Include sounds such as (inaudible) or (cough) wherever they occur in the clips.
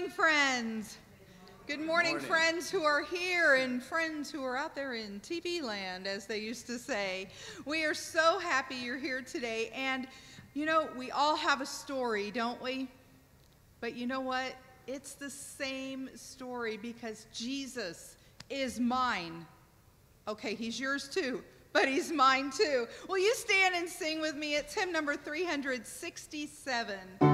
morning, friends. Good morning, morning. friends who are here and friends who are out there in TV land, as they used to say. We are so happy you're here today. And, you know, we all have a story, don't we? But you know what? It's the same story because Jesus is mine. Okay, he's yours too, but he's mine too. Will you stand and sing with me? It's hymn number 367.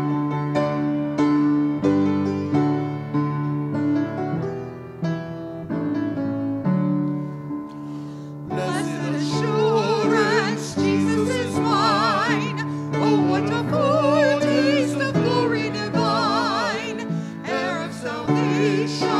Salvation,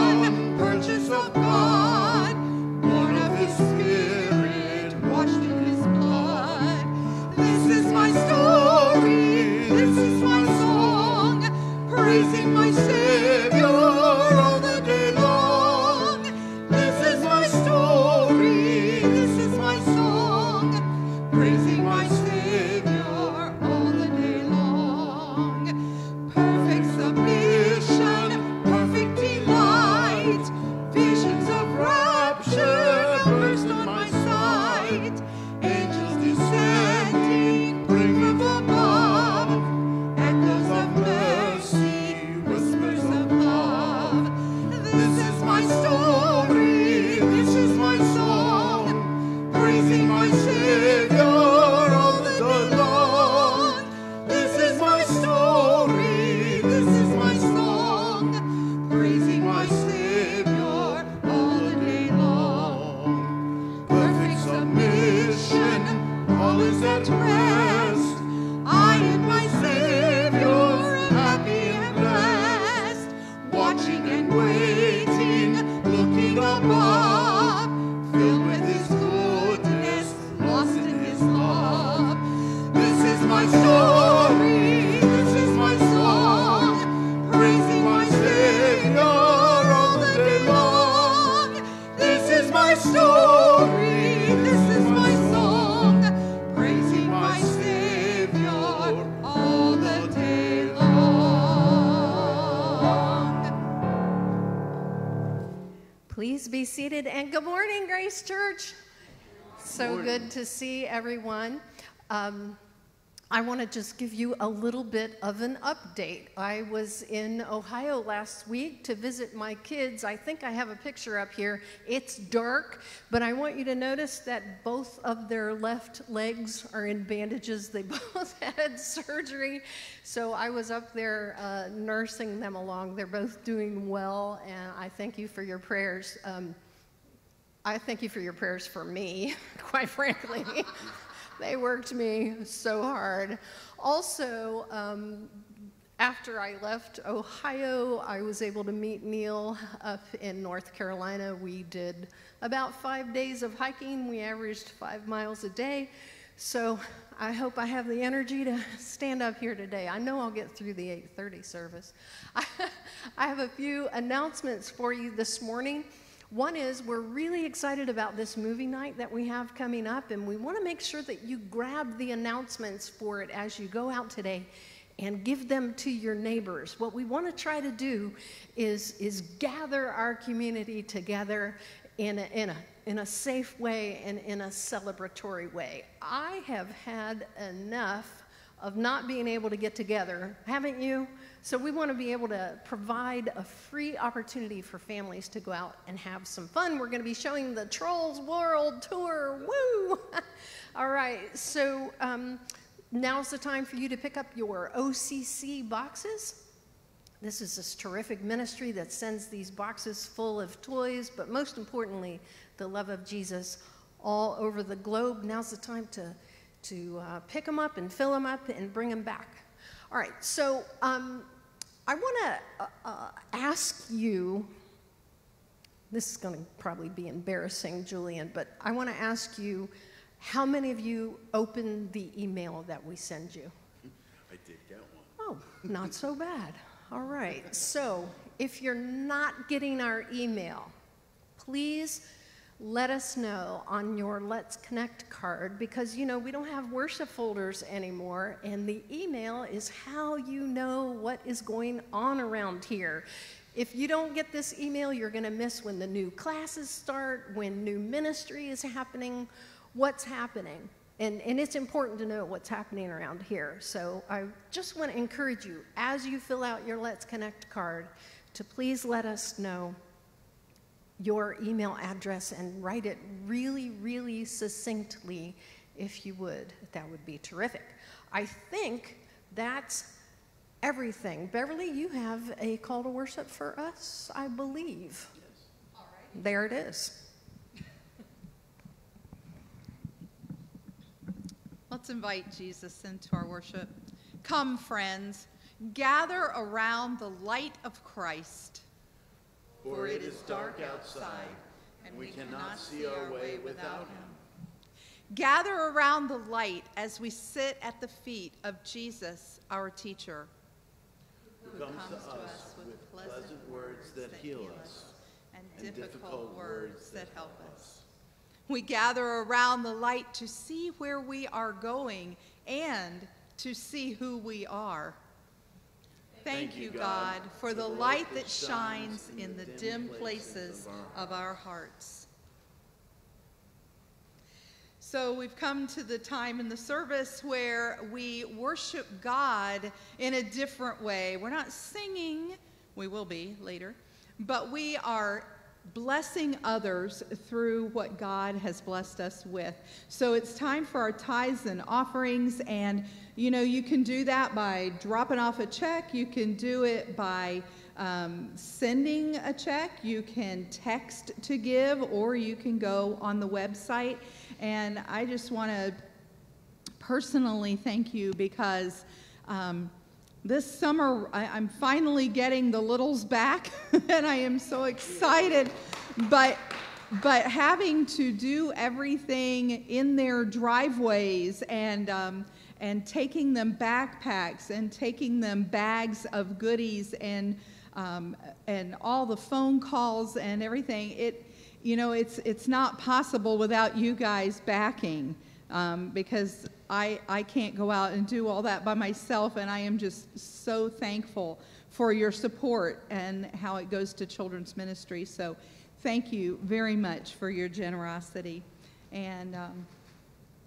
Please be seated and good morning, Grace Church. So good to see everyone. Um, I want to just give you a little bit of an update. I was in Ohio last week to visit my kids. I think I have a picture up here. It's dark, but I want you to notice that both of their left legs are in bandages. They (laughs) both had surgery. So I was up there uh, nursing them along. They're both doing well, and I thank you for your prayers. Um, I thank you for your prayers for me, (laughs) quite frankly. (laughs) they worked me so hard. Also, um, after I left Ohio, I was able to meet Neil up in North Carolina. We did about five days of hiking. We averaged five miles a day. So I hope I have the energy to stand up here today. I know I'll get through the 8:30 service. (laughs) I have a few announcements for you this morning. One is we're really excited about this movie night that we have coming up, and we want to make sure that you grab the announcements for it as you go out today and give them to your neighbors. What we want to try to do is, is gather our community together in a, in, a, in a safe way and in a celebratory way. I have had enough of not being able to get together, haven't you? So we want to be able to provide a free opportunity for families to go out and have some fun. We're going to be showing the Trolls World Tour. Woo! (laughs) All right, so um, now's the time for you to pick up your OCC boxes. This is this terrific ministry that sends these boxes full of toys, but most importantly, the love of Jesus all over the globe. Now's the time to, to uh, pick them up and fill them up and bring them back. All right, so um, I want to uh, uh, ask you this is going to probably be embarrassing, Julian, but I want to ask you how many of you opened the email that we send you? I did get one. Oh, not so bad. All right. So, if you're not getting our email, please let us know on your Let's Connect card because you know we don't have worship folders anymore, and the email is how you know what is going on around here. If you don't get this email, you're going to miss when the new classes start, when new ministry is happening, what's happening. And, and it's important to know what's happening around here. So I just want to encourage you, as you fill out your Let's Connect card, to please let us know your email address and write it really, really succinctly if you would. That would be terrific. I think that's everything. Beverly, you have a call to worship for us, I believe. Yes. There it is. (laughs) Let's invite Jesus into our worship. Come, friends, gather around the light of Christ. For it is dark outside, and we cannot see our way without him. Gather around the light as we sit at the feet of Jesus, our teacher. Who comes to us with pleasant words that heal us and difficult words that help us. We gather around the light to see where we are going and to see who we are. Thank you, God, for the light that shines in the dim places of our hearts. So we've come to the time in the service where we worship God in a different way. We're not singing, we will be later, but we are blessing others through what God has blessed us with. So it's time for our tithes and offerings, and you know, you can do that by dropping off a check, you can do it by um, sending a check, you can text to give, or you can go on the website. And I just want to personally thank you because. Um, this summer, I, am finally getting the littles back, (laughs) and I am so excited. But, but having to do everything in their driveways and, um, and taking them backpacks and taking them bags of goodies and um, and all the phone calls and everything. It you know it's it's not possible without you guys backing um, because I I can't go out and do all that by myself and I am just so thankful for your support and how it goes to children's ministry. So thank you very much for your generosity and. Um,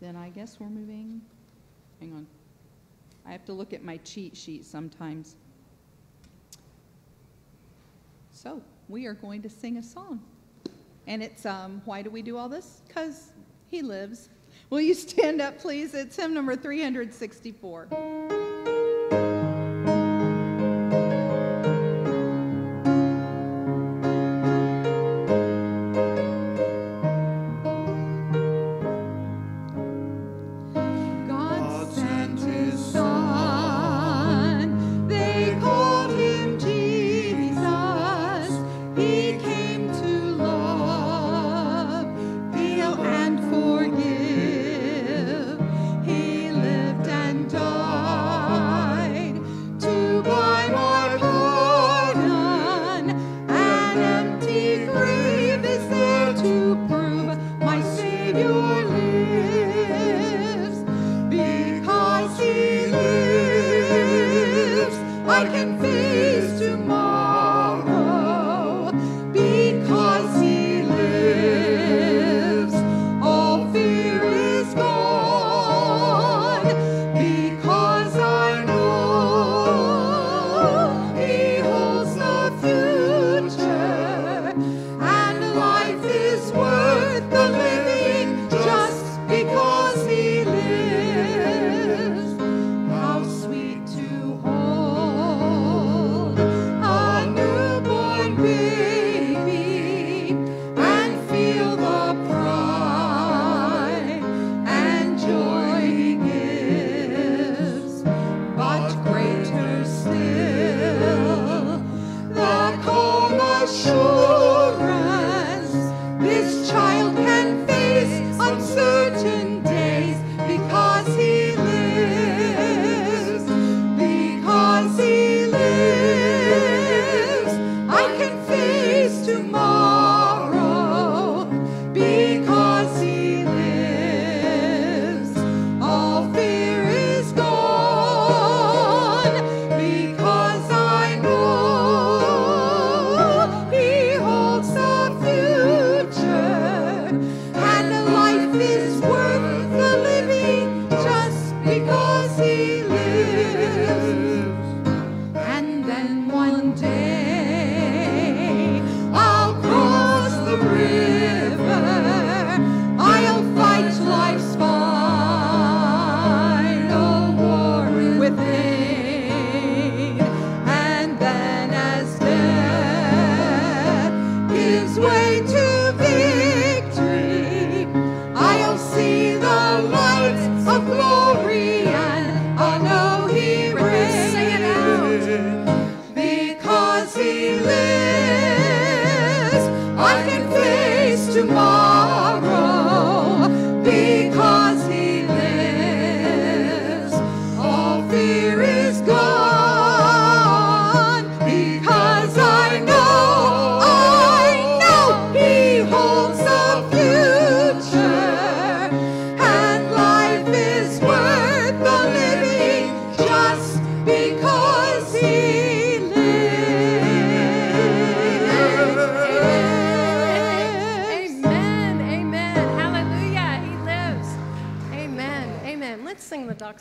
then I guess we're moving Hang on. I have to look at my cheat sheet sometimes. So we are going to sing a song. And it's um, Why Do We Do All This? Because He Lives. Will you stand up, please? It's hymn number 364.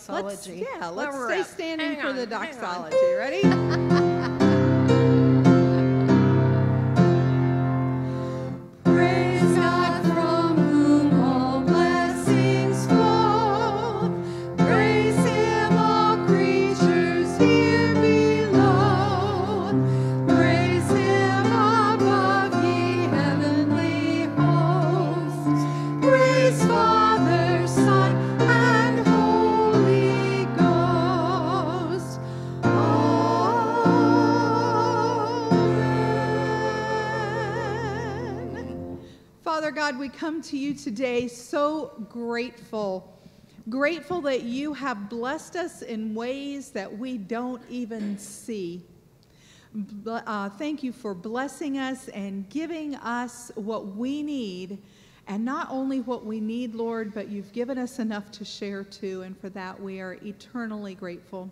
doxology. Let's, yeah, let's stay up. standing Hang for on. the doxology. Ready? (laughs) today so grateful. Grateful that you have blessed us in ways that we don't even see. Uh, thank you for blessing us and giving us what we need. And not only what we need, Lord, but you've given us enough to share too. And for that, we are eternally grateful.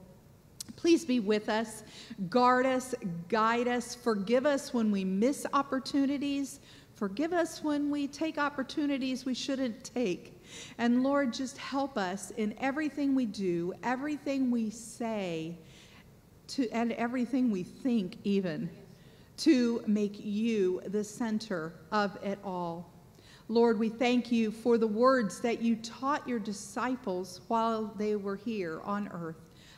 Please be with us, guard us, guide us, forgive us when we miss opportunities, forgive us when we take opportunities we shouldn't take. And Lord, just help us in everything we do, everything we say, to, and everything we think, even to make you the center of it all. Lord, we thank you for the words that you taught your disciples while they were here on earth.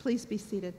Please be seated.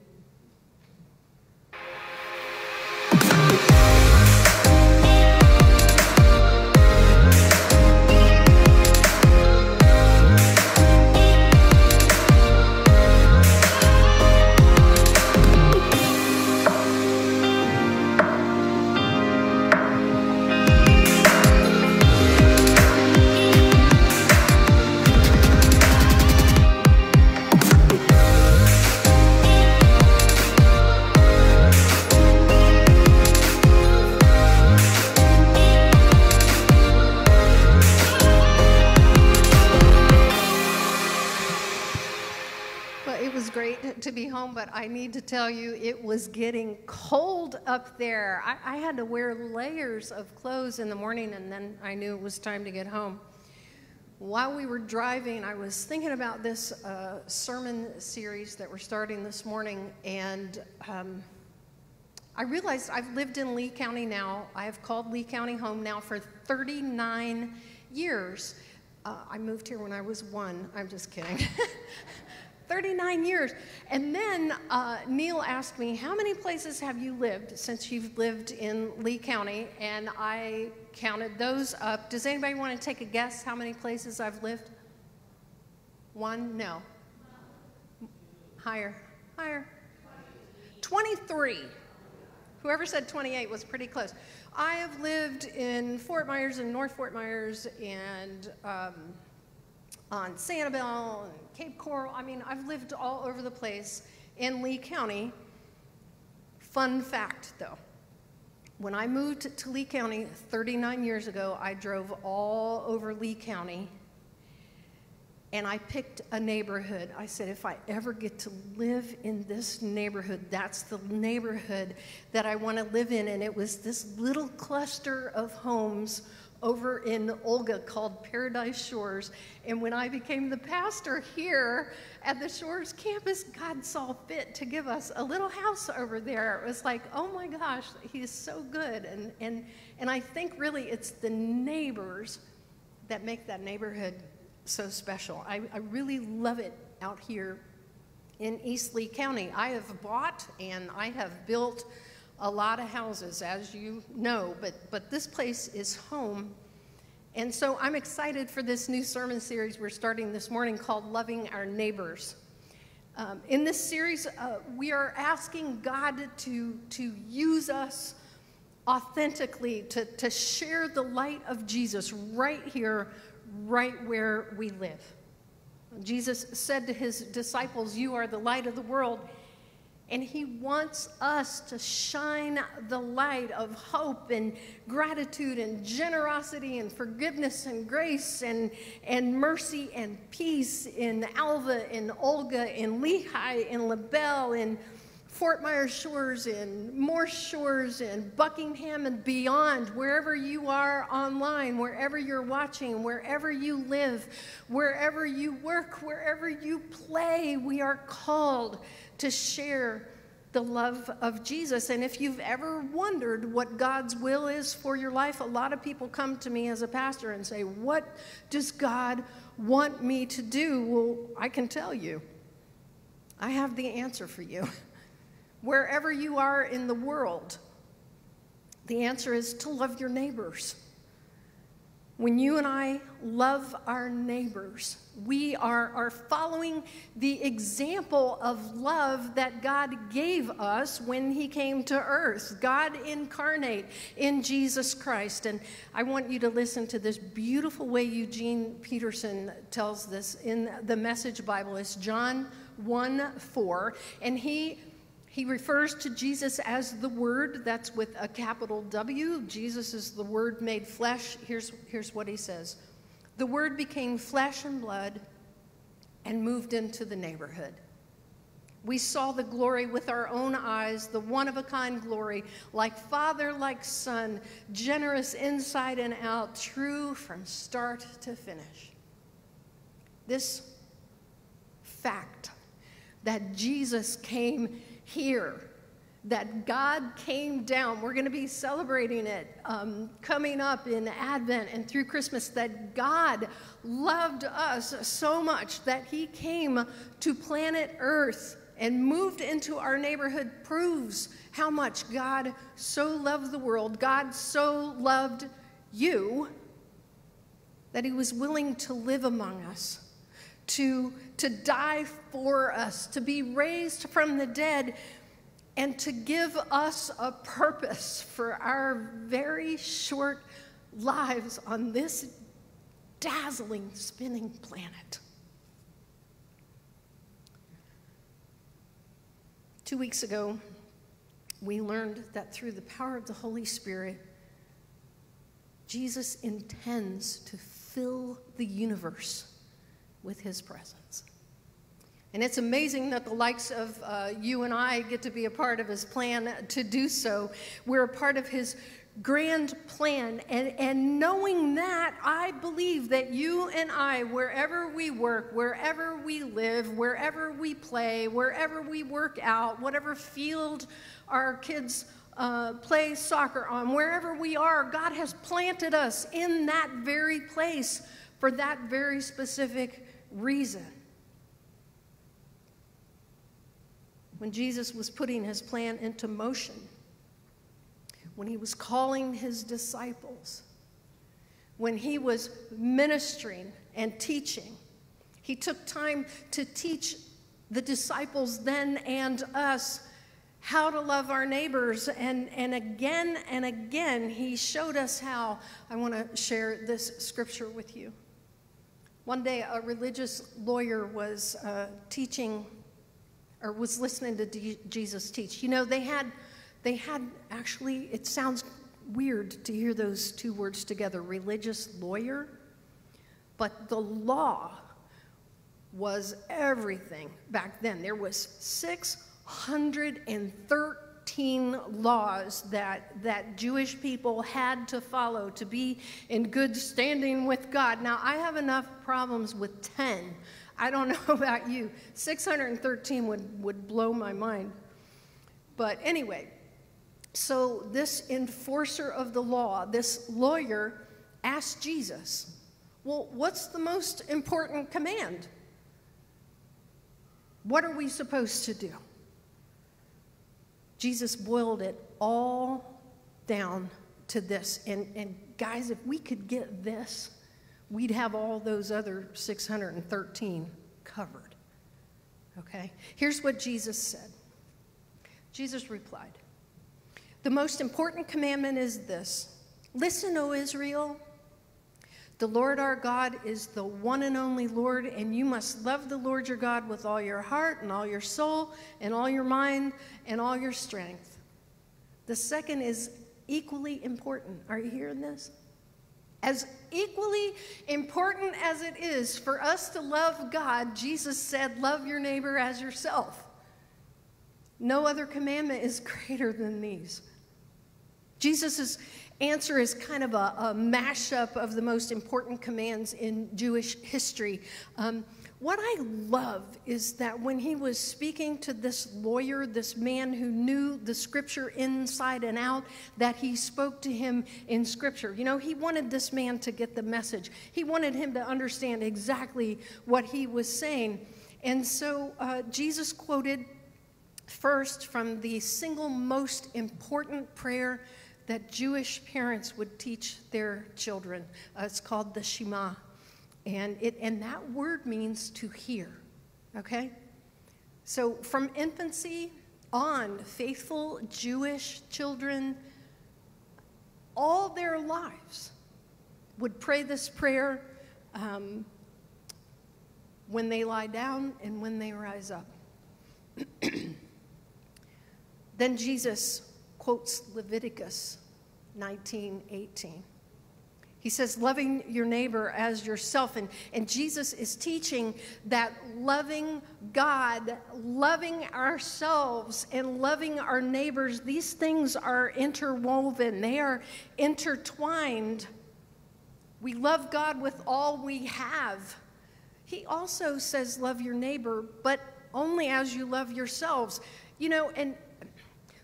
But I need to tell you it was getting cold up there. I, I, had to wear layers of clothes in the morning, and then I knew it was time to get home. While we were driving, I was thinking about this uh, sermon series that we're starting this morning, and um, I realized I've lived in Lee County now. I have called Lee County home now for 39 years. Uh, I moved here when I was one. I'm just kidding. (laughs) 39 years. And then uh, Neil asked me, How many places have you lived since you've lived in Lee County? And I counted those up. Does anybody want to take a guess how many places I've lived? One? No. Higher. Higher. 23. Whoever said 28 was pretty close. I have lived in Fort Myers and North Fort Myers and um, on Sanibel and Cape Coral. I mean, I've lived all over the place in Lee County. Fun fact, though. When I moved to Lee County 39 years ago, I drove all over Lee County and I picked a neighborhood. I said, if I ever get to live in this neighborhood, that's the neighborhood that I want to live in. And it was this little cluster of homes over in Olga called Paradise Shores. And when I became the pastor here at the Shores campus, God saw fit to give us a little house over there. It was like, oh my gosh, he's so good. And, and, and I think really it's the neighbors that make that neighborhood so special. I, I really love it out here in East Lee County. I have bought and I have built a lot of houses, as you know, but, but this place is home. And so I'm excited for this new sermon series we're starting this morning called Loving Our Neighbors. Um, in this series, uh, we are asking God to, to use us authentically to, to share the light of Jesus right here, right where we live. Jesus said to his disciples, You are the light of the world. And He wants us to shine the light of hope and gratitude and generosity and forgiveness and grace and, and mercy and peace in Alva, in Olga, in Lehigh, in LaBelle, in Fort Myers Shores, in Morse Shores, in Buckingham and beyond, wherever you are online, wherever you're watching, wherever you live, wherever you work, wherever you play, we are called to share the love of Jesus. And if you've ever wondered what God's will is for your life, a lot of people come to me as a pastor and say, What does God want me to do? Well, I can tell you. I have the answer for you. (laughs) Wherever you are in the world, the answer is to love your neighbors. When you and I love our neighbors, we are, are following the example of love that God gave us when He came to earth, God incarnate in Jesus Christ. And I want you to listen to this beautiful way Eugene Peterson tells this in the Message Bible. It's John 1 4. And he he refers to Jesus as the Word, that's with a capital W. Jesus is the Word made flesh. Here's, here's what he says The Word became flesh and blood and moved into the neighborhood. We saw the glory with our own eyes, the one of a kind glory, like Father, like Son, generous inside and out, true from start to finish. This fact that Jesus came here that God came down. We're going to be celebrating it um, coming up in Advent and through Christmas. That God loved us so much that He came to planet Earth and moved into our neighborhood proves how much God so loved the world. God so loved you that He was willing to live among us to, to die for us, to be raised from the dead, and to give us a purpose for our very short lives on this dazzling, spinning planet. Two weeks ago, we learned that through the power of the Holy Spirit, Jesus intends to fill the universe with his presence. And it's amazing that the likes of uh, you and I get to be a part of his plan to do so. We're a part of his grand plan. And, and knowing that, I believe that you and I, wherever we work, wherever we live, wherever we play, wherever we work out, whatever field our kids uh, play soccer on, wherever we are, God has planted us in that very place for that very specific reason. When Jesus was putting his plan into motion, when he was calling his disciples, when he was ministering and teaching, he took time to teach the disciples then and us how to love our neighbors. And, and again and again, he showed us how. I want to share this scripture with you. One day, a religious lawyer was uh, teaching or was listening to D- Jesus teach. You know, they had, they had actually, it sounds weird to hear those two words together religious lawyer, but the law was everything back then. There was 613 laws that, that Jewish people had to follow to be in good standing with God. Now, I have enough problems with 10. I don't (laughs) know about you. 613 would, would blow my mind. But anyway, so this enforcer of the law, this lawyer, asked Jesus, Well, what's the most important command? What are we supposed to do? Jesus boiled it all down to this. And, and guys, if we could get this, we'd have all those other 613 covered. Okay? Here's what Jesus said Jesus replied, The most important commandment is this Listen, O Israel. The Lord our God is the one and only Lord, and you must love the Lord your God with all your heart and all your soul and all your mind and all your strength. The second is equally important. Are you hearing this? As equally important as it is for us to love God, Jesus said, Love your neighbor as yourself. No other commandment is (laughs) greater than these. Jesus answer is kind of a, a mashup of the most important commands in Jewish history. Um, what I love is that when he was speaking to this lawyer, this man who knew the scripture inside and out, that he spoke to him in scripture. You know, he wanted this man to get the message, he wanted him to understand exactly what he was saying. And so uh, Jesus quoted first from the single most important prayer that Jewish parents would teach their children. Uh, it's called the Shema. And, it, and that word means to hear, okay? So from infancy on, faithful Jewish children, all their lives, would pray this prayer um, when they lie down and when they rise up. (clears throat) then Jesus quotes Leviticus 19:18. He says, loving your neighbor as yourself. And, and Jesus is teaching that loving God, loving ourselves, and loving our neighbors, these things are interwoven, they are intertwined. We love God with all we have. He also says, love your neighbor, but only as you love yourselves. You know, and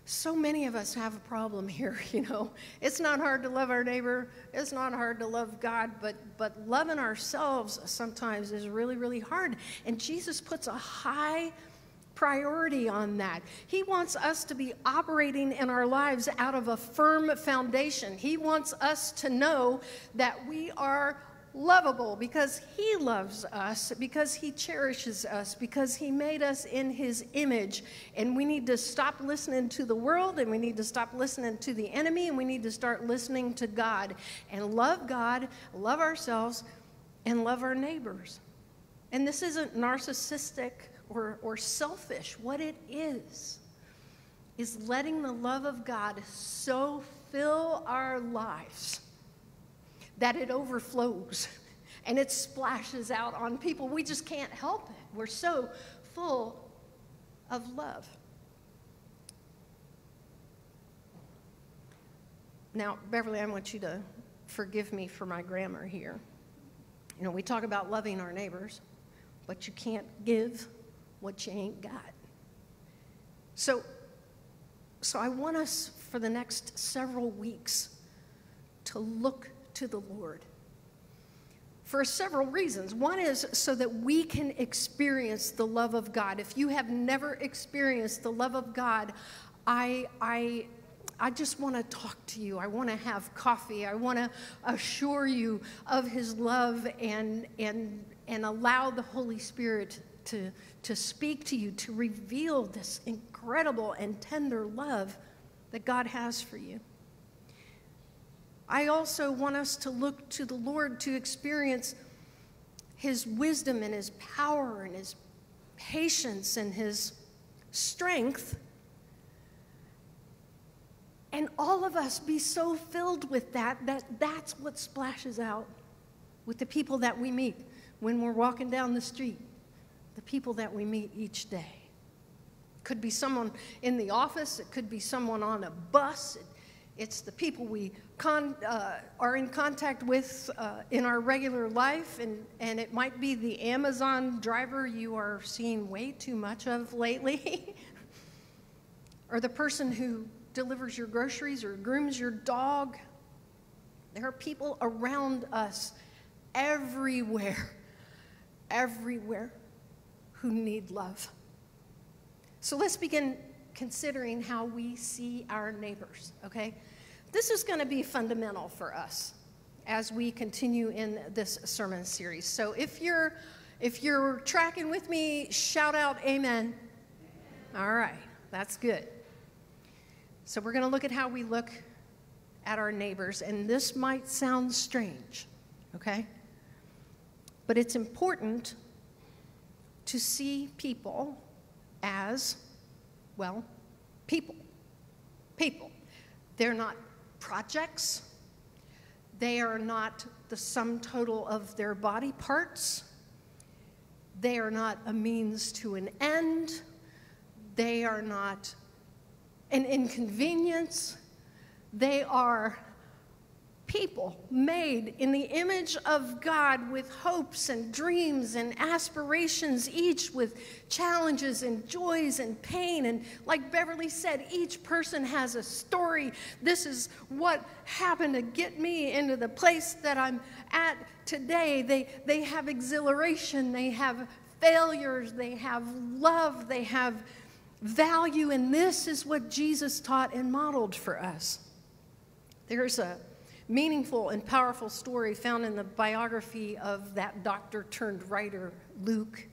so many of us have a problem (laughs) here, you know. It's not hard to love our neighbor, it's not hard to love God, but but loving ourselves sometimes is really really hard. And Jesus puts a high priority on that. He wants us to be operating in our lives out of a firm foundation. He wants us to know that we are lovable because He loves us, because He cherishes us, because He made us in His image. And we need to stop listening to the world and we need to stop listening to the enemy and we need to start listening to God and love God, love ourselves, and love our neighbors. And this isn't narcissistic or, or selfish. What it is, is letting the love of God so fill our lives that it overflows (laughs) and it splashes out on people. We just can't help it. We're so full of love. Now, Beverly, I want you to forgive me for my grammar here. You know, we talk about loving our neighbors, but you can't give what you ain't got. So, so I want us for the next several weeks to look to the Lord for several reasons. One is so that we can experience the love of God. If you have never experienced the love of God, I, I, I just want to talk to you. I want to have coffee. I want to assure you of His love and, and, and allow the Holy Spirit to, to speak to you, to reveal this incredible and tender love that God has for you. I also want us to look to the Lord to experience His wisdom and His power and His patience and His strength. And all of us be so filled with that that that's what splashes out with the people that we meet when we're walking down the street, the people that we meet each day. Could be someone in the office, it could be someone on a bus, it it's the people we con, uh, are in contact with uh, in our regular life, and, and it might be the Amazon driver you are seeing way too much of lately, (laughs) or the person who delivers your groceries or grooms your dog. There are people around us everywhere, (laughs) everywhere who need love. So let's begin considering how we see our neighbors, okay? This is going to be fundamental for us as we continue in this sermon series. So if you're if you're tracking with me, shout out amen. All right, that's good. So we're going to look at how we look at our neighbors and this might sound strange, okay? But it's important to see people as well, people. People. They're not projects. They are not the sum total of their body parts. They are not a means to an end. They are not an inconvenience. They are people made in the image of God with hopes and dreams and aspirations, each with challenges and joys and pain. And like Beverly said, each person has a story. This is what happened to get me into the place that I'm at today. They, they have exhilaration, they have failures, they have love, they have value. And this is what Jesus taught and modeled for us. There's a meaningful and powerful story found in the biography of that doctor turned writer, Luke.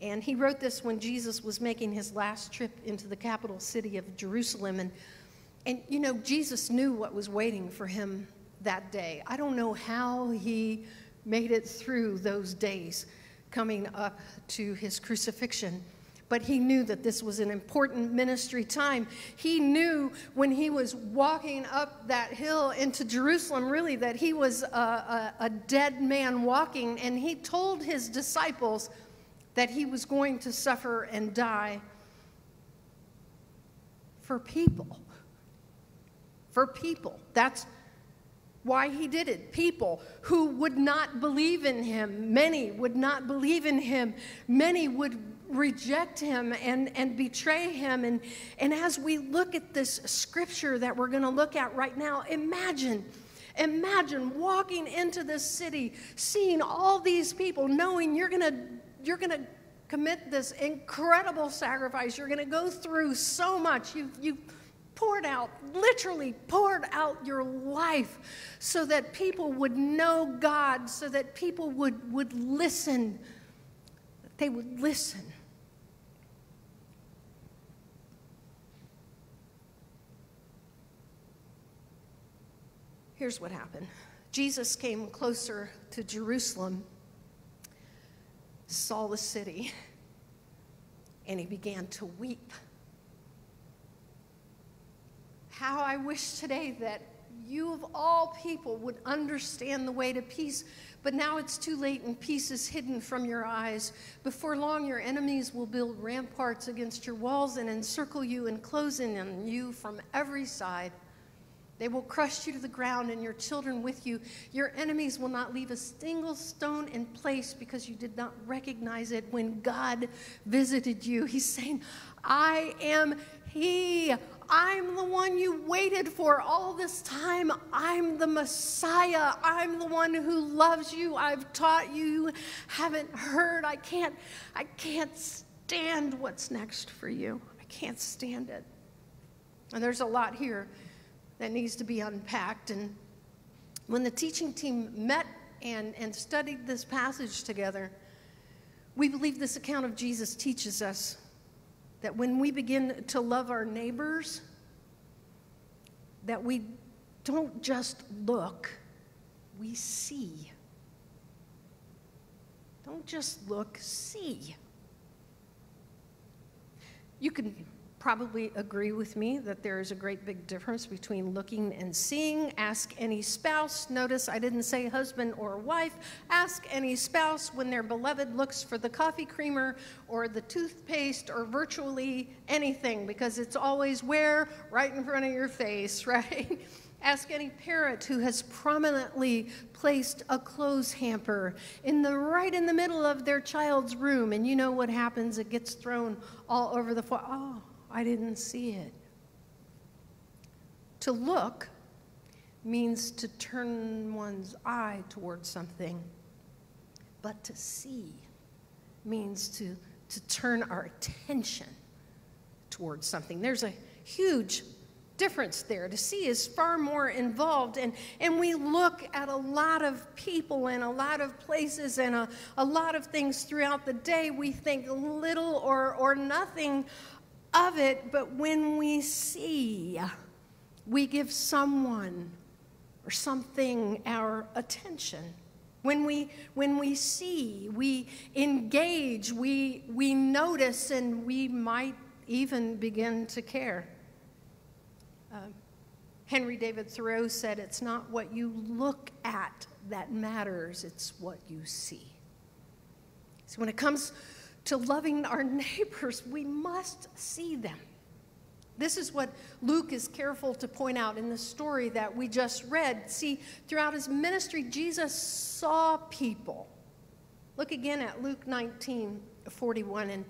And he wrote this when Jesus was making his last trip into the capital city of Jerusalem. And, and you know, Jesus knew what was waiting for him that day. I don't know how he made it through those days coming up to his crucifixion but he knew that this was an important ministry time. He knew when he was walking up that hill into Jerusalem, really, that he was a, a, a dead man walking, and he told his disciples that he was going to suffer and die for people. For people. That's why he did it. People who would not believe in him. Many would not believe in him. Many would reject him and, and betray him. And, and as we look at this scripture that we're going to look at right now, imagine. Imagine walking into this city, seeing all these people, knowing you're going to you're going to commit this incredible sacrifice. You're going to go through so much. You've, you've poured out, literally poured out your life so that people would know God, so that people would, would listen, they would listen. Here's what happened Jesus came closer to Jerusalem, saw the city, and he began to weep. How I wish today that you of all people would understand the way to peace, but now it's too late and peace is hidden from your eyes. Before long, your enemies will build ramparts against your walls and encircle you and close in on you from every side. They will crush you to the ground and your children with you. Your enemies will not leave a single stone in place because you did not recognize it when God visited you. He's saying, I am He. I'm the one you waited for all this time. I'm the Messiah. I'm the one who loves you. I've taught you. You haven't heard. I can't I can't stand what's next for you. I can't stand it. And there's a lot here that needs to be unpacked. And when the teaching team met and, and studied this passage together, we believe this account of Jesus teaches us that when we begin to love our neighbors, that we don't just look, we see. Don't just look, see. You can probably agree with me that there is a great big difference between looking and seeing. Ask any spouse. Notice I didn't say husband or wife. Ask any spouse when their beloved looks for the coffee creamer or the toothpaste or virtually anything because it's always where? Right in front of your face, (laughs) right? Ask any parent who has prominently placed a clothes hamper in the right in the middle of their child's room, and you know what happens? It gets thrown all over the floor. Oh, I didn't see it. To look means to turn one's eye towards something, but to see means to, to turn our attention towards something. There's a huge difference there. To see is far more involved. And, and we look at a lot of people and a lot of places and a, a lot of things throughout the day. We think little or, or nothing of it, but when we see, we give someone or something our attention. When we, when we see, we engage, we, we notice, and we might even begin to care. Uh, Henry David Thoreau said, It's not what you look at that matters, it's what you see. So when it comes to loving our (laughs) neighbors, we must see them. This is what Luke is careful to point out in the story that we just read. See, throughout his ministry, Jesus saw people. Look again at Luke 19 41, and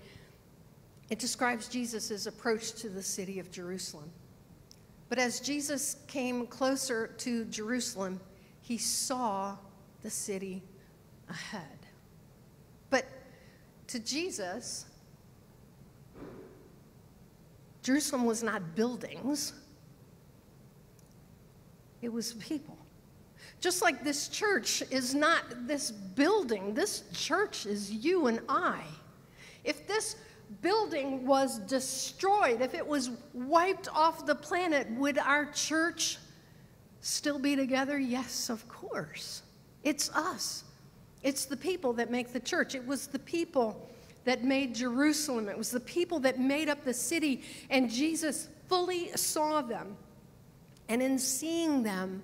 it describes Jesus' approach to the city of Jerusalem. But as Jesus came closer to Jerusalem, he saw the city ahead. To Jesus, Jerusalem was not buildings. it was people. Just like this church is not this building, this church is you and I. If this building was destroyed, if it was wiped off the planet, would our church still be together? Yes, of course. It's us. It's the people that make the church. It was the people that made Jerusalem. It was the people that made up the city, and Jesus fully saw them. And in seeing them,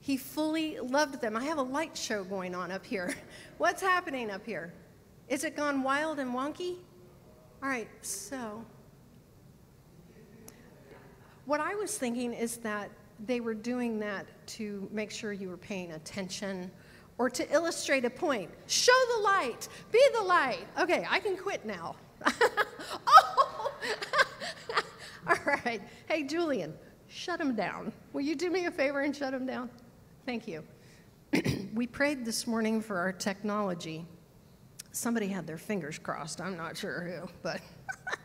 he fully loved them. I have a light show going on up here. (laughs) What's happening up here? Is it gone wild and wonky? All right, so what I was thinking is that they were doing that to make sure you were paying attention or to illustrate a point. Show the light, be the light. Okay, I can quit now. (laughs) oh! (laughs) All right. Hey, Julian, shut him down. Will you do me a favor and shut him down? Thank you. (clears throat) we prayed this morning for our technology. Somebody had their fingers crossed. I'm not sure who, but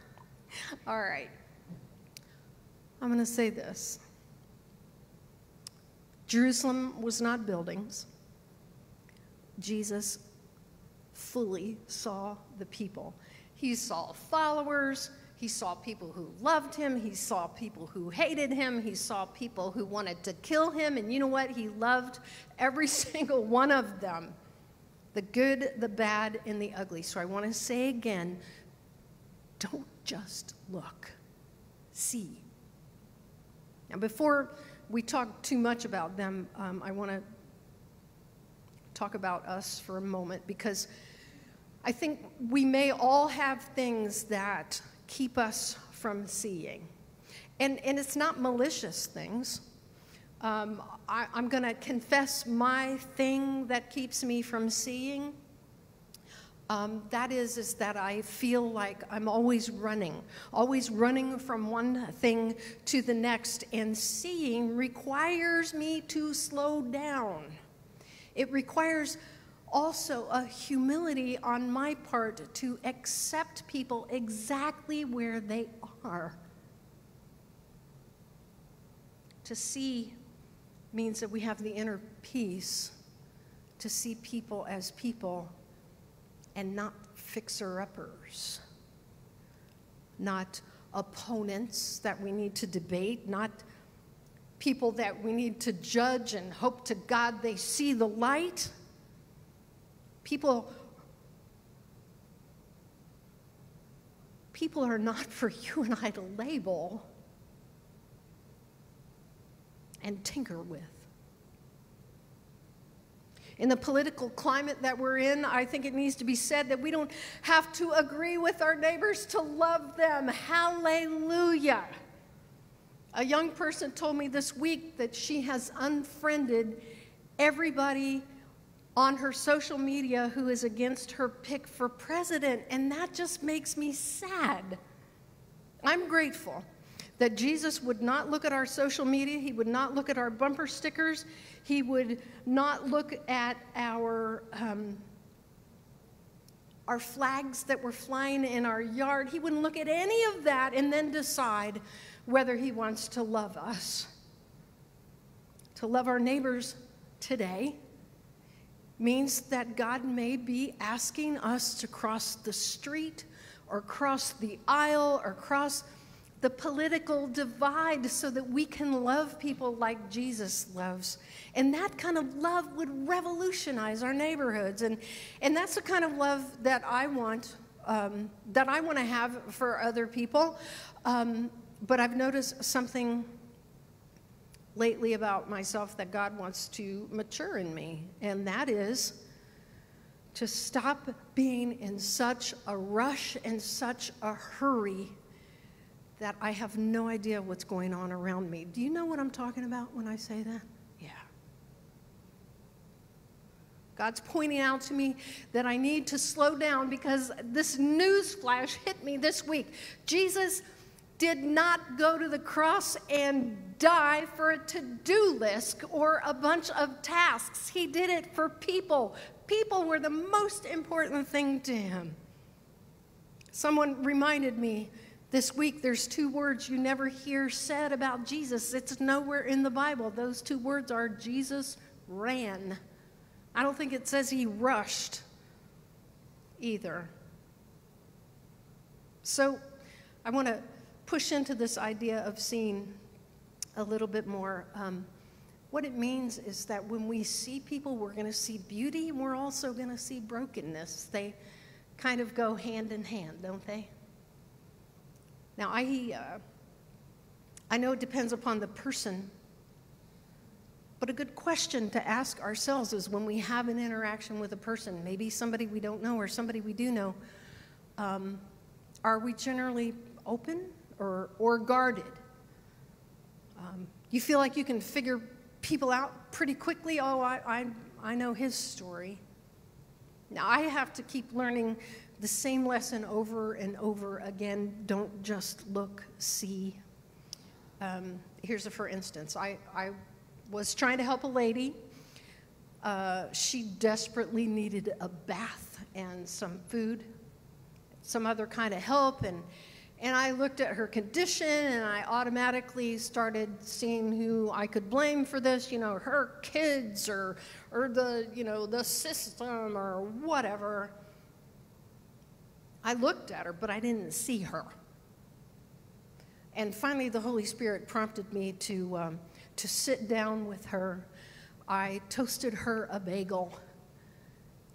(laughs) all right. I'm going to say this Jerusalem was not buildings. Jesus fully saw the people. He saw followers, he saw people who loved him, he saw people who hated him, he saw people who wanted to kill him, and you know what? He loved every (laughs) single one of them the good, the bad, and the ugly. So I want to say again don't just look, see. Now, before we talk too much about them, um, I want to talk about us for a moment because I think we may all have things that keep us from seeing. And, and it's not malicious things. Um, I, I'm going to confess my thing that keeps me from seeing. Um, that is, is that I feel like I'm always running, always running from one thing to the next, and seeing requires me to slow down. It requires also a humility on my part to accept people exactly where they are. To see means that we have the inner peace to see people as people and not fixer uppers, not opponents that we need to debate, not people that we need to judge and hope to God they see the light. People people are not for you and I to label and tinker with. In the political climate that we're in, I think it needs to be said that we don't have to agree with our neighbors to love them. Hallelujah. A young person told me this week that she has unfriended everybody on her social media who is against her pick for president, and that just makes me sad. I'm grateful that Jesus would not look at our social media, he would not look at our bumper stickers, he would not look at our. Um, our flags that were flying in our yard, he wouldn't look at any of that and then decide whether he wants to love us. To love our neighbors today means that God may be asking us to cross the street or cross the aisle or cross the political divide so that we can love people like Jesus loves. And that kind of love would revolutionize our neighborhoods. And, and that's the kind of love that I want, um, that I want to have for other people. Um, but I've noticed something lately about myself that God wants to mature in me, and that is to stop being in such a rush and such a hurry that I have no idea what's going on around me. Do you know what I'm talking about when I say that? Yeah. God's pointing out to me that I need to slow down because this news flash hit me this week. Jesus did not go to the cross and die for a to do list or a bunch of tasks. He did it for people. People were the most important thing to him. Someone reminded me This week, there's two words you never hear said about Jesus. It's nowhere in the Bible. Those two words are Jesus ran. I don't think it says he rushed either. So I want to push into this idea of seeing a little bit more. Um, what it means is that when we see people, we're going to see beauty, and we're also going to see brokenness. They kind of go hand in hand, don't they? Now, I, uh, I know it depends upon the person, but a good question to ask ourselves is when we have an interaction with a person, maybe somebody we don't know or somebody we do know, um, are we generally open or, or guarded? Um, you feel like you can figure people out pretty quickly. Oh, I, I, I know his story. Now, I have to keep learning the same lesson over and over again. Don't just look, see. Um, here's a for instance. I, I was trying to help a lady. Uh, she desperately needed a bath and some food, some other kind of help. And, and I looked at her condition and I automatically started seeing who I could blame for this, you know, her kids or, or the, you know, the system or whatever. I looked at her, but I didn't see her. And finally, the Holy Spirit prompted me to, um, to sit down with her. I toasted her a bagel.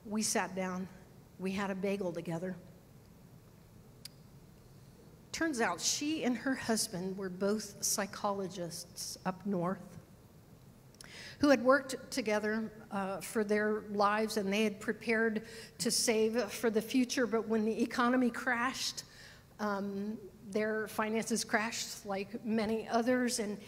We sat down, we had a bagel together. Turns out she and her husband were both psychologists up north who had worked together uh, for their lives and they had prepared to save for the future. But when the economy crashed, um, their finances crashed like many others. And,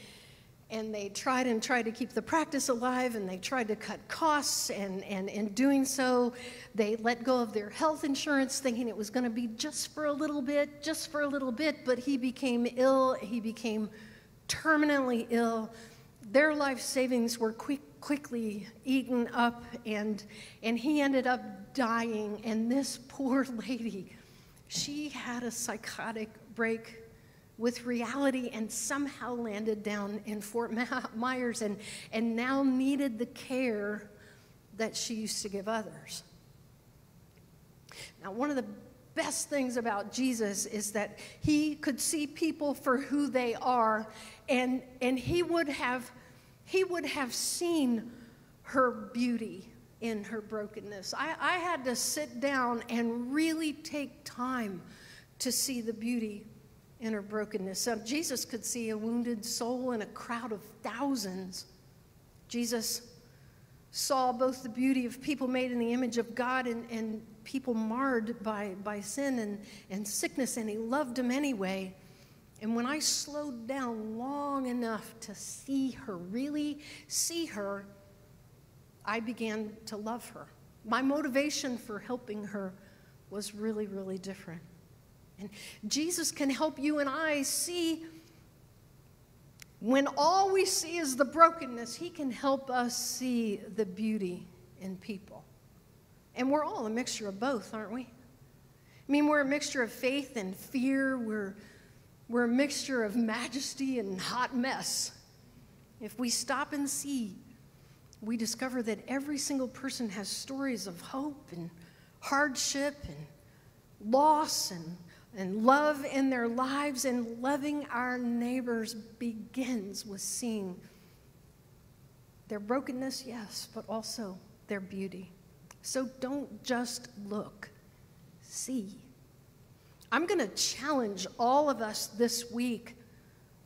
and they tried and tried to keep the practice alive and they tried to cut costs. And, and in doing so, they let go of their health insurance, thinking it was going to be just for a little bit, just for a little bit. But he became ill, he became terminally ill their life savings were quick, quickly eaten up, and, and he ended up dying. And this poor (laughs) lady, she had a psychotic break with reality and somehow landed down in Fort (laughs) Myers and, and now needed the care that she used to give others. Now, one of the best things about Jesus is that he could see people for who they are, and, and he would have he would have seen her beauty in her brokenness. I, I had to sit down and really take time to see the beauty in her brokenness. So Jesus could see a wounded soul in a crowd of thousands. Jesus saw both the beauty of people made in the image of God and, and people marred by, by sin and, and sickness, and he loved them anyway. And when I slowed down long enough to see her, really see her, I began to love her. My motivation for helping her was really, really different. And Jesus can help you and I see when all we see is the brokenness, He can help us see the beauty in people. And we're all a mixture of both, aren't we? I mean, we're a mixture of faith and fear. We're we're a mixture of majesty and hot mess. If we stop and see, we discover that every single person has stories of hope and hardship and loss and, and love in their lives. And loving our neighbors begins with seeing their brokenness, yes, but also their beauty. So don't just look, see. I'm going to challenge all of us this week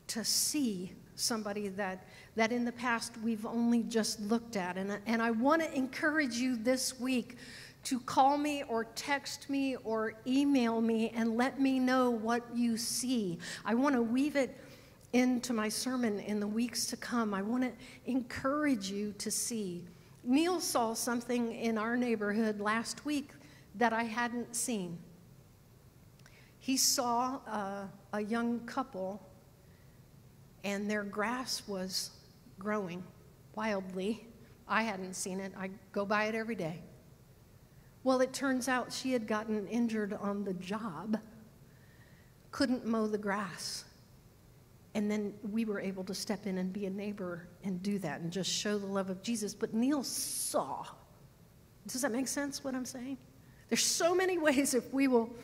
to see somebody that, that in the past we've only just looked at. And, and I want to encourage you this week to call me or text me or email me and let me know what you see. I want to weave it into my sermon in the weeks to come. I want to encourage you to see. Neil saw something in our neighborhood last week that I hadn't seen he saw uh, a young couple and their grass was growing wildly. I hadn't seen it, I go by it every day. Well, it turns out she had gotten injured on the job, couldn't mow the grass. And then we were able to step in and be a neighbor and do that and just show the love of Jesus. But Neil saw. Does that make sense what I'm saying? There's so many (laughs) ways if we will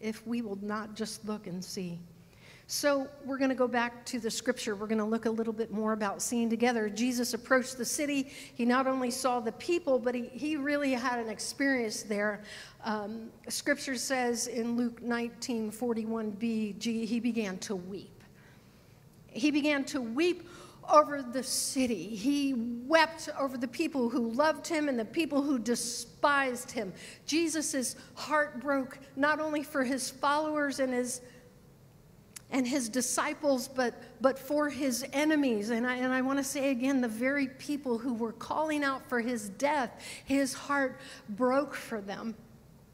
if we will not just look and see. So we're going to go back to the scripture. We're going to look a little bit more about seeing together. Jesus approached the city. He not only saw the people, but he, he really had an experience there. Um, scripture says in Luke 19 41b, he began to weep. He began to weep over the city. He wept over the people who loved him and the people who despised him. Jesus' heart broke not only for his followers and his and his disciples, but, but for his enemies. And I, and I want to say again, the very people who were calling out for his death, his heart broke for them.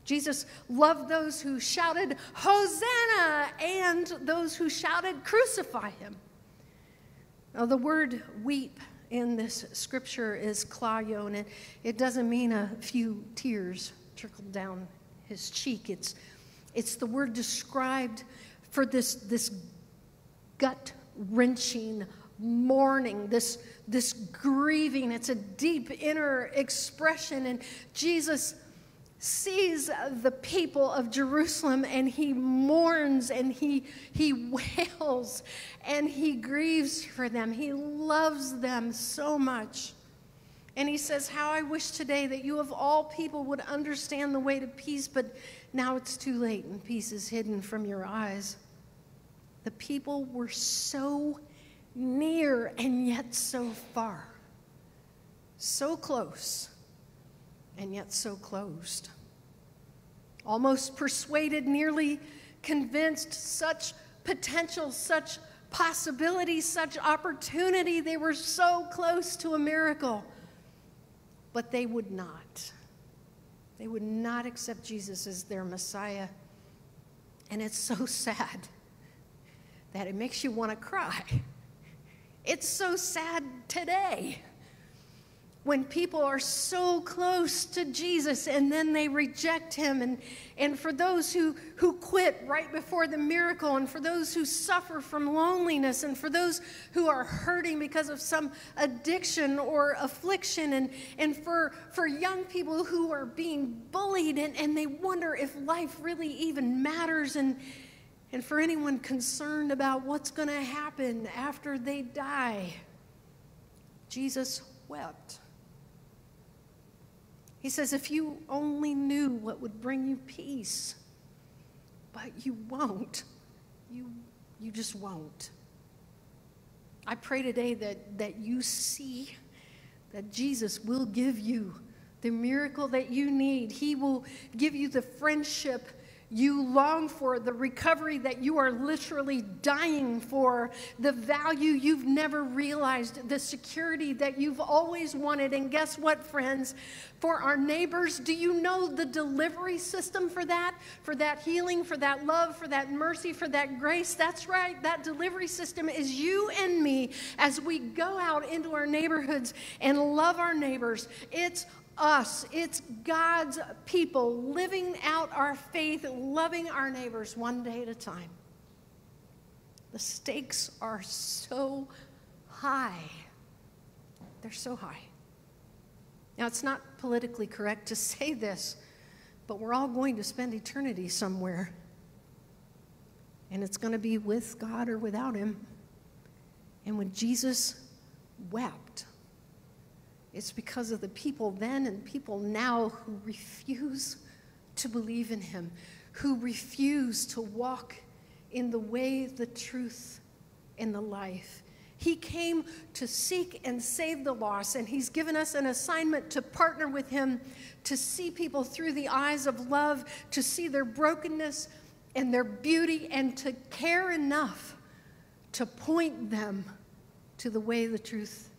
Jesus loved those who shouted, Hosanna, and those who shouted, Crucify him. Now, the word weep in this scripture is klaio, and it, it doesn't mean a few tears trickled down his cheek. It's, it's the word described for this, this gut wrenching mourning, this, this grieving. It's a deep inner expression. And Jesus sees the people of Jerusalem and he mourns and he, he wails and he grieves for them. He loves them so much. And he says, How I wish today that you of all people would understand the way to peace, but now it's too late and peace is hidden from your eyes. The people were so near and yet so far, so close and yet so closed. Almost persuaded, nearly convinced, such potential, such possibility, such opportunity. They were so close to a miracle, but they would not. They would not accept Jesus as their Messiah. And it's so (laughs) sad that it makes you want to cry. It's so sad today when people are so close to Jesus and then they reject him. And, and for those who, who quit right before the miracle, and for those who suffer from loneliness, and for those who are hurting because of some addiction or affliction, and, and for, for young people who are being bullied and, and they wonder if life really even matters. And, and for anyone concerned about what's going to happen after they die. Jesus wept. He says, If you only knew what would bring you peace, but you won't. You, you just won't. I pray today that, that you see that Jesus will give you the miracle that you need. He will give you the friendship you long for, the recovery that you are literally dying for, the value you've never realized, the security that you've always wanted. And guess what, friends? For our neighbors, do you know the delivery system for that? For that healing, for that love, for that mercy, for that grace? That's right. That delivery system is you and me as we go out into our neighborhoods and love our neighbors. It's us. It's God's people living out our faith, loving our neighbors one day at a time. The stakes are so high. They're so high. Now, it's not politically correct to (laughs) say this, but we're all going to spend eternity somewhere. And it's going to be with God or without Him. And when Jesus wept, it's because of the people then and people now who refuse to believe in him, who refuse to walk in the way, the truth, and the life. He came to seek and save the lost, and He's given us an assignment to partner with Him to see people through the eyes of love, to see their brokenness and their beauty, and to care enough to point them to the way, the truth,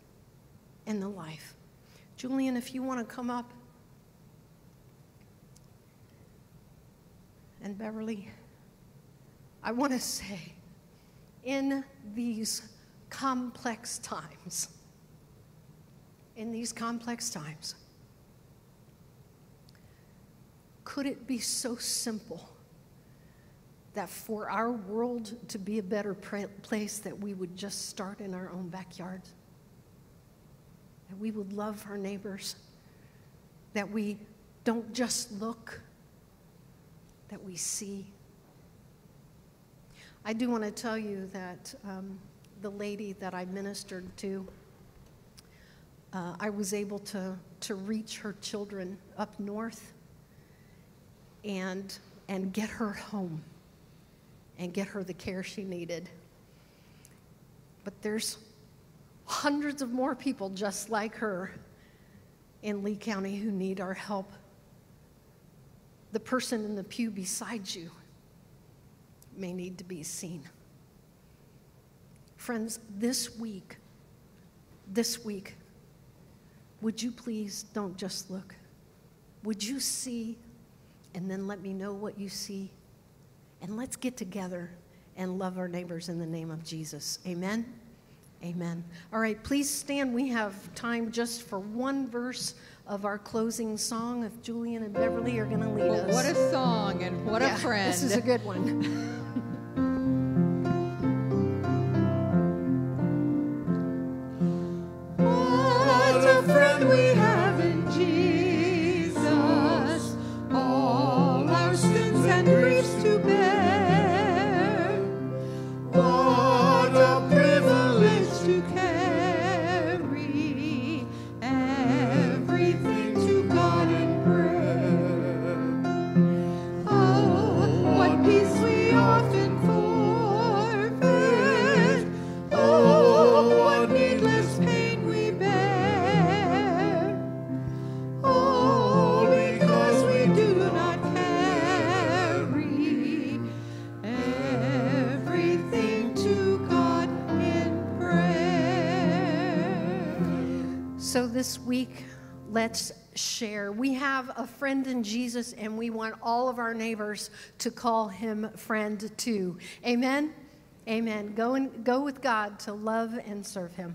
and the life. Julian, if you want to come up. And Beverly, I want to say, in these complex times, in these complex times, could it be so simple that for our world to be a better place, that we would just start in our own backyards. That we would love our neighbors. That we don't just look, that we see. I do want to tell you that um, the lady that I ministered to, uh, I was able to, to reach her children up north and, and get her home and get her the care she needed. But there's hundreds of more people just like her in Lee County who need our help. The person in the pew beside you may need to be seen. Friends, this week, this week, would you please don't just look? Would you see and then let me know what you see? And let's get together and love our neighbors in the name of Jesus. Amen. Amen. All right, please stand. We have time just for one verse of our closing song. If Julian and Beverly are going to lead Well, us. what a song and what Yeah, a friend. This is a good one. (laughs) this week, let's share. We have a friend in Jesus, and we want all of our neighbors to call him friend too. Amen. Amen. Go and go with God to love and serve him.